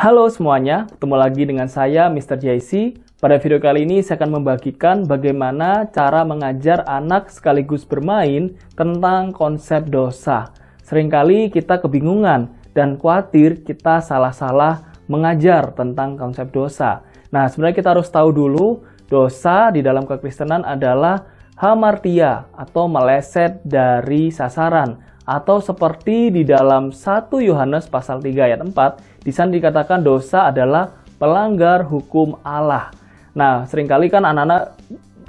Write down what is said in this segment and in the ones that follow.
Halo semuanya, ketemu lagi dengan saya Mr. JC. Pada video kali ini saya akan membagikan bagaimana cara mengajar anak sekaligus bermain tentang konsep dosa. Seringkali kita kebingungan dan khawatir kita salah-salah mengajar tentang konsep dosa. Nah, sebenarnya kita harus tahu dulu dosa di dalam kekristenan adalah hamartia atau meleset dari sasaran atau seperti di dalam 1 Yohanes pasal 3 ayat 4 di sana dikatakan dosa adalah pelanggar hukum Allah. Nah, sering kali kan anak-anak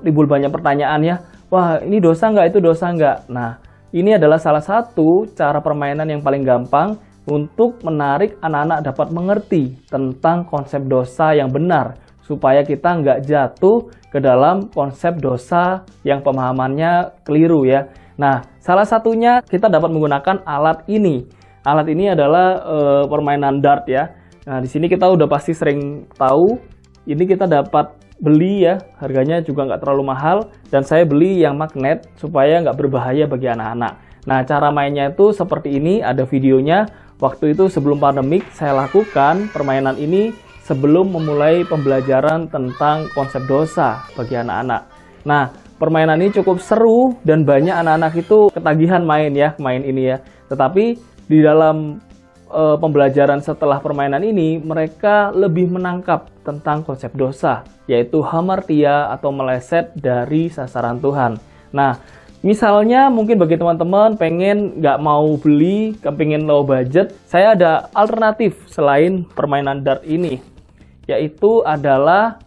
timbul banyak pertanyaan ya, wah ini dosa nggak, itu dosa nggak? Nah, ini adalah salah satu cara permainan yang paling gampang untuk menarik anak-anak dapat mengerti tentang konsep dosa yang benar, supaya kita nggak jatuh ke dalam konsep dosa yang pemahamannya keliru ya. Nah, salah satunya kita dapat menggunakan alat ini. Alat ini adalah e, permainan dart ya. Nah, di sini kita udah pasti sering tahu. Ini kita dapat beli ya, harganya juga nggak terlalu mahal. Dan saya beli yang magnet supaya nggak berbahaya bagi anak-anak. Nah, cara mainnya itu seperti ini, ada videonya. Waktu itu sebelum pandemik saya lakukan permainan ini sebelum memulai pembelajaran tentang konsep dosa bagi anak-anak. Nah, permainan ini cukup seru dan banyak anak-anak itu ketagihan main ya, main ini ya. Tetapi di dalam e, pembelajaran setelah permainan ini, mereka lebih menangkap tentang konsep dosa, yaitu hamartia atau meleset dari sasaran Tuhan. Nah, misalnya mungkin bagi teman-teman pengen nggak mau beli, pengen low budget, saya ada alternatif selain permainan dart ini, yaitu adalah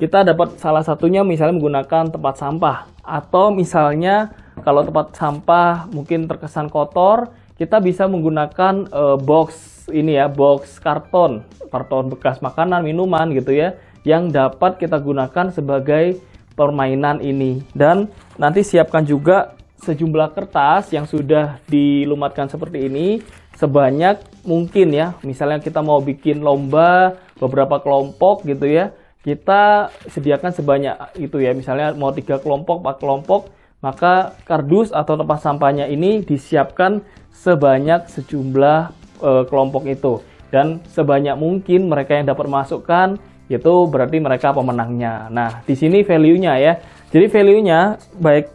kita dapat salah satunya misalnya menggunakan tempat sampah. Atau misalnya kalau tempat sampah mungkin terkesan kotor kita bisa menggunakan uh, box ini ya box karton. Karton bekas makanan minuman gitu ya yang dapat kita gunakan sebagai permainan ini. Dan nanti siapkan juga sejumlah kertas yang sudah dilumatkan seperti ini. Sebanyak mungkin ya misalnya kita mau bikin lomba beberapa kelompok gitu ya kita sediakan sebanyak itu ya. Misalnya mau tiga kelompok, empat kelompok, maka kardus atau tempat sampahnya ini disiapkan sebanyak sejumlah e, kelompok itu. Dan sebanyak mungkin mereka yang dapat masukkan itu berarti mereka pemenangnya. Nah, di sini value-nya ya. Jadi value-nya baik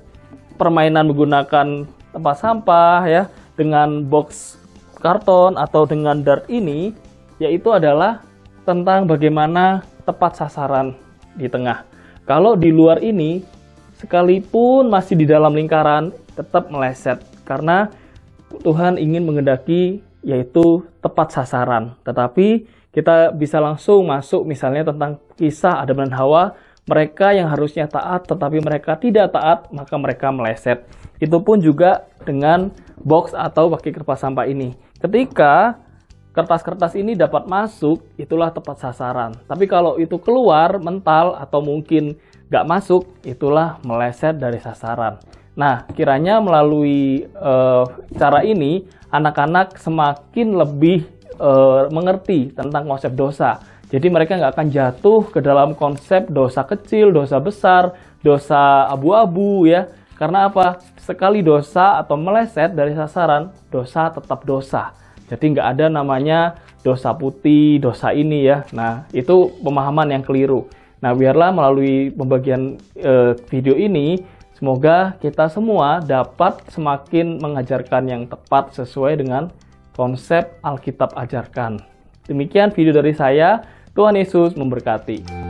permainan menggunakan tempat sampah ya dengan box karton atau dengan dart ini yaitu adalah tentang bagaimana tepat sasaran di tengah. Kalau di luar ini, sekalipun masih di dalam lingkaran, tetap meleset. Karena Tuhan ingin mengendaki yaitu tepat sasaran. Tetapi kita bisa langsung masuk misalnya tentang kisah Adam dan Hawa, mereka yang harusnya taat tetapi mereka tidak taat, maka mereka meleset. Itu pun juga dengan box atau pakai kertas sampah ini. Ketika kertas-kertas ini dapat masuk, itulah tepat sasaran. Tapi kalau itu keluar mental atau mungkin nggak masuk, itulah meleset dari sasaran. Nah, kiranya melalui uh, cara ini, anak-anak semakin lebih uh, mengerti tentang konsep dosa. Jadi mereka nggak akan jatuh ke dalam konsep dosa kecil, dosa besar, dosa abu-abu ya. Karena apa? Sekali dosa atau meleset dari sasaran, dosa tetap dosa jadi nggak ada namanya dosa putih, dosa ini ya. Nah, itu pemahaman yang keliru. Nah, biarlah melalui pembagian e, video ini, semoga kita semua dapat semakin mengajarkan yang tepat sesuai dengan konsep Alkitab ajarkan. Demikian video dari saya. Tuhan Yesus memberkati.